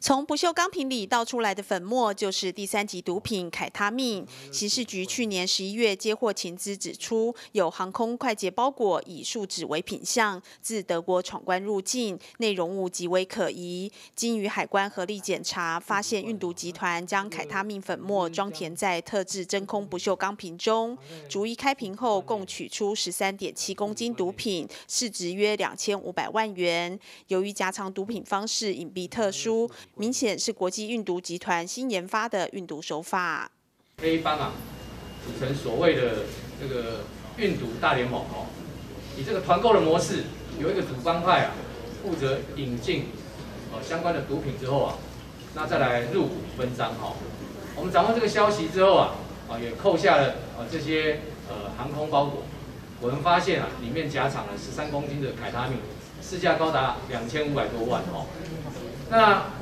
从不锈钢瓶里倒出来的粉末，就是第三级毒品凯他命。刑事局去年十一月接获情资，指出有航空快捷包裹以树脂为品相，自德国闯关入境，内容物极为可疑。经与海关合力检查，发现运毒集团将凯他命粉末装填在特制真空不锈钢瓶中，逐一开瓶后，共取出十三点七公斤毒品，市值约两千五百万元。由于夹藏毒品方式隐蔽特殊。明显是国际运毒集团新研发的运毒手法。黑帮啊，组成所谓的这个运毒大联盟哦，以这个团购的模式，有一个主帮派啊，负责引进呃相关的毒品之后啊，那再来入股分赃哈。我们掌握这个消息之后啊，啊也扣下了啊这些呃航空包裹，我们发现啊，里面夹藏了十三公斤的凯他命，市价高达两千五百多万哦。那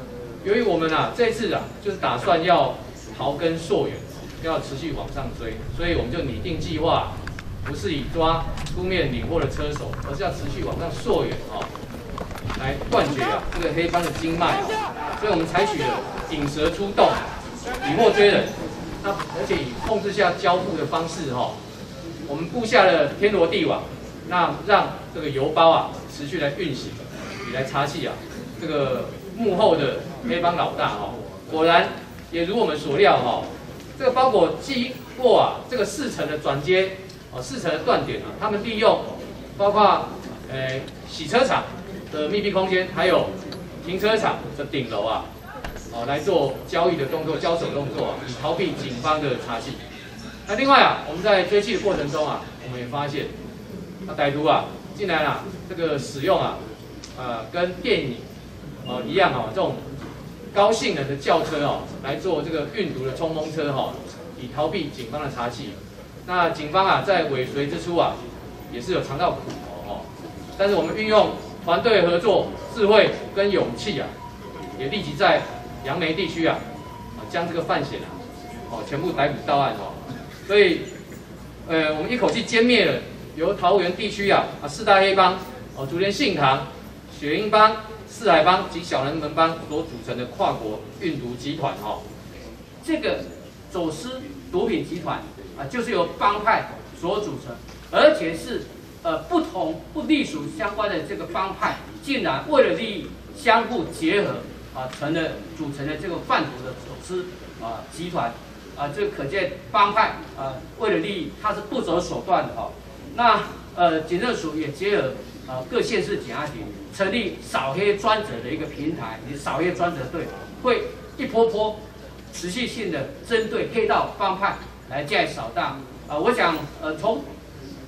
由于我们啊这次啊就是打算要刨根溯源，要持续往上追，所以我们就拟定计划，不是以抓出面领货的车手，而是要持续往上溯源哦，来断绝啊这个黑帮的经脉啊。所以我们采取了引蛇出洞，以货追人，那而且以控制下交付的方式哈，我们布下了天罗地网，那让这个邮包啊持续来运行，以来查气啊这个。幕后的黑帮老大哈，果然也如我们所料哈，这个包裹经过啊这个四层的转接哦四层的断点啊，他们利用包括呃洗车场的密闭空间，还有停车场的顶楼啊，哦来做交易的动作、交手动作啊，以逃避警方的查缉。那另外啊，我们在追缉的过程中啊，我们也发现，那歹徒啊竟然啊这个使用啊呃跟电影。哦，一样哦，这种高性能的轿车哦，来做这个运毒的冲锋车哈，以逃避警方的查缉。那警方啊，在尾随之初啊，也是有尝到苦头哦。但是我们运用团队合作、智慧跟勇气啊，也立即在杨梅地区啊，啊将这个犯险啊，哦全部逮捕到案哦。所以，呃，我们一口气歼灭了由桃园地区啊啊四大黑帮哦，竹联信堂、雪鹰帮。四海帮及小人门帮所组成的跨国运毒集团，哈，这个走私毒品集团啊，就是由帮派所组成，而且是呃不同不隶属相关的这个帮派，竟然为了利益相互结合啊，成了组成的这个贩毒的走私啊集团啊，这可见帮派啊为了利益，它是不择手段的哈。那呃，警政署也结合。呃，各县市警察局成立扫黑专责的一个平台，你扫黑专责队会一波波持续性的针对黑道帮派来进行扫荡。啊，我想，呃，从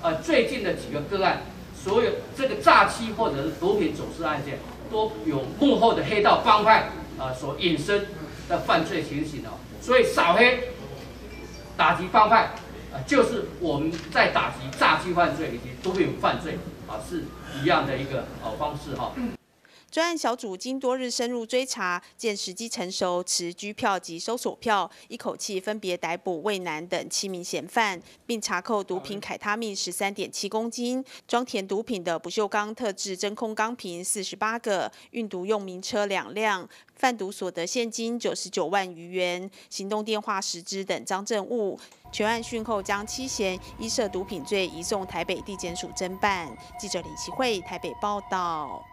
呃最近的几个个案，所有这个诈欺或者是毒品走私案件，都有幕后的黑道帮派啊所引申的犯罪情形哦。所以扫黑打击帮派啊，就是我们在打击诈欺犯罪以及毒品犯罪。啊，是一样的一个呃方式哈。专案小组经多日深入追查，见时机成熟，持拘票及搜索票，一口气分别逮捕魏南等七名嫌犯，并查扣毒品凯他命十三点七公斤，装填毒品的不锈钢特制真空钢瓶四十八个，运毒用名车两辆，贩毒所得现金九十九万余元，行动电话十支等赃证物。全案讯后，将七嫌依涉毒品罪移送台北地检署侦办。记者李奇慧台北报道。